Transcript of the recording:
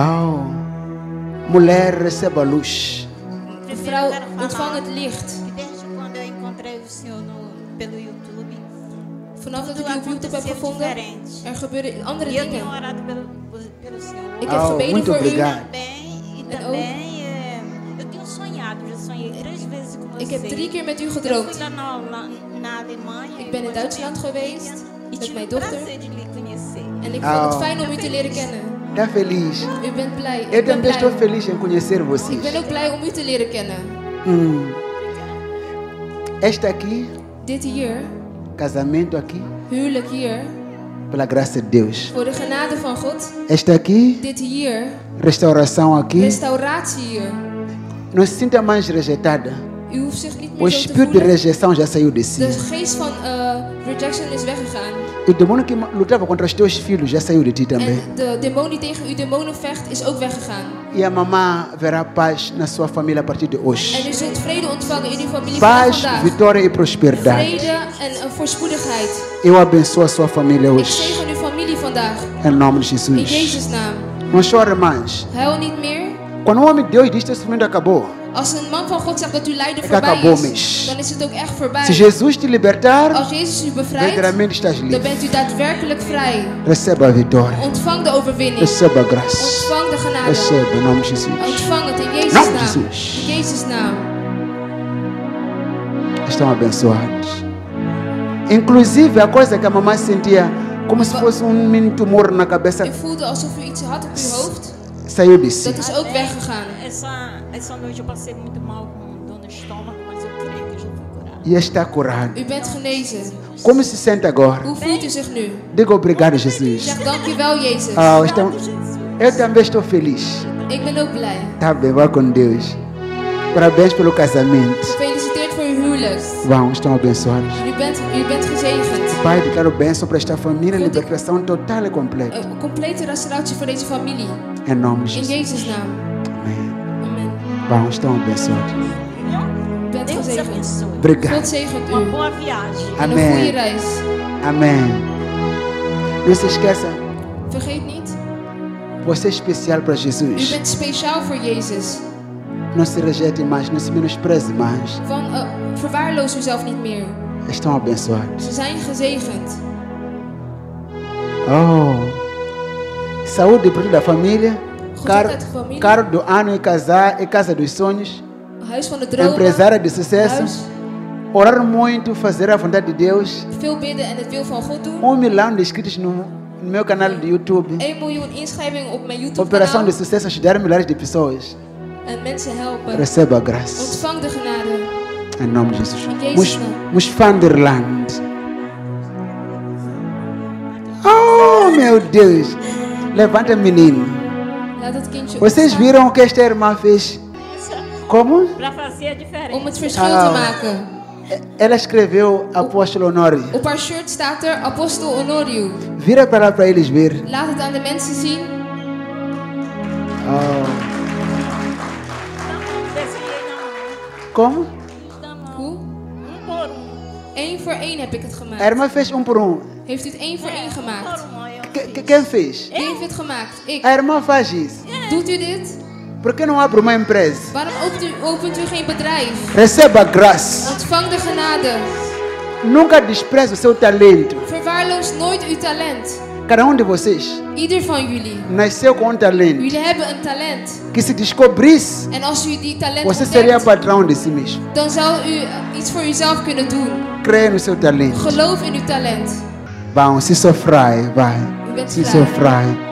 Oh. Mulher receba luz. Mevrouw, ontvang het licht. Vanaf dat ik u op YouTube heb gevonden, er gebeuren andere dingen. Ik heb gebeden voor u. En. Ik heb drie keer met u gedroomd. Ik ben in Duitsland geweest met mijn dochter. En ik vond het fijn om u te leren kennen. Está feliz? U bent blij. Eu ben também estou feliz em conhecer vocês. ben ook blij om u te leren kennen. Hum. Esta aqui, Dit hier, casamento aqui, huwelijk hier, pela graça de Deus. voor de genade van God. Esta aqui, Dit hier, restauração aqui. restauratie hier. Não se sinta mais rejeitada. U hoeft zich niet O meer espírito de rejeição já saiu de si. De geest van eh, rejection is weggegaan. O demônio que lutava contra os teus filhos já saiu de ti também. En de demon die tegen u demonen vecht, is ook weggegaan. E a mamã verá paz na sua família a partir de En hoje. u zult vrede ontvangen in uw familie Paz, vandaag. vitória e prosperidade. Vrede en uh, voorspoedigheid. Eu abençoo a sua família Ik hoje. zegen uw familie vandaag. Em nome de In Jesus. Jezus' naam. Não chore mais. Huil niet meer. Quando o homem de Deus diz que o sofrimento acabou, Als een man van God zegt dat uw lijden voorbij is, dan is het ook echt voorbij. se Jesus te libertar, Als Jezus u bevrijdt, dan bent u daadwerkelijk vrij. Receba a vitória. Ontvang de overwinning. Receba a graça. Ontvang de genade. Receba em nome de Jesus. Ontvang het in Jezus' Naam. Jesus. In Jezus' naam. Estão abençoados. Inclusive, a coisa que a mamãe sentia como se fosse um mini tumor na cabeça U voelde alsof u iets had op uw hoofd. Saiu de si. Dat is ook weggegaan. Essa, essa noite eu passei muito mal com dor no estômago, mas eu creio que eu já fui. E está curado. U bent genezen. Como se sente agora? Hoe voelt u zich nu? Diga obrigado, Jesus. Zeg dankjewel Jezus. Ah, estão... Eu também estou feliz. Ik ben ook blij. Tá bem, vá com Deus. Parabéns pelo casamento. Gefeliciteerd voor uw huwelijk. Vão, estão abençoados. U bent, u bent gezegend. Pai, declaro bênção para esta família, libertação total e completa. Een complete restauratie voor deze familie. Em nome de In Jesus. Jezus' naam. Amém. Amen. Vão, estão abençoados. Deus abençoe. Obrigado. Uma boa viagem. Amém. reis. Amém. Não se esqueça, Vergeet niet, você é especial para u Jesus. bent speciaal voor Jezus. Não se rejeite mais, não se menospreze mais. Van, uh, verwaarloos uzelf niet meer. Estão abençoados. Ze zijn gezegend. Oh. Saúde e produto da família. Familie. carro do ano e casar, e casa dos sonhos. Empresária de sucesso. Orar muito, fazer a vontade de Deus. Um milhão de inscritos no, no meu canal de YouTube. 1 miljoen inschrijvingen op mijn YouTube Operação de sucesso, ajudar milhares de pessoas. Receba a graça. Em nome de Jesus. Musfanderland. Oh, meu Deus. Levanta, menino. Vocês viram o que esta irmã fez? Como? Para fazer a diferença. om het verschil Ah. te maken. Ela escreveu Apóstolo Honório. Op haar shirt staat er Apostel Honorio. Vira para lá para eles ver. Laat het aan de mensen zien. Oh. Como? Één heb ik het gemaakt. irmã fez um por um. Heeft u het één voor één gemaakt? Que- quem fez? Wie heeft het gemaakt? Ik. A irmã faz isso. Doet u dit? Por que não abre uma empresa? Waarom opent u, opent u geen bedrijf? Receba graça. Ontvang de genade. Nunca despreze o seu talento. Verwaarloos nooit uw talent. Cada um de vocês Ieder van jullie. nasceu com um talento. Jullie hebben een talent. Que se descobrisse, En als u die talent você seria ontdekt, patrão de si mesmo. dan zal u eh, iets voor uzelf kunnen doen. Creia no seu talento. Geloof in uw talent. Vão, se sofrai, vai. U bent Se vrij.